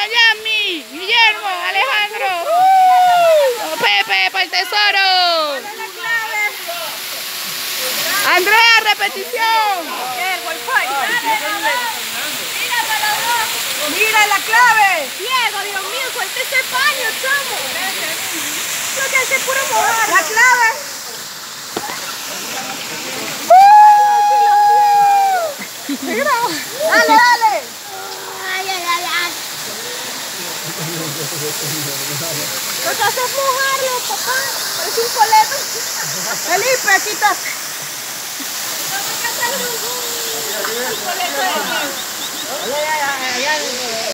Miami, Guillermo, Alejandro, Pepe, para el tesoro. Andrea, repetición. Mira la clave. Diego, Dios mío, suelte ese paño, chamo. Lo que hace es puro mojar. La clave. Lo que hace es mojarlo, papá. Parece un coleto. Felipe. Un de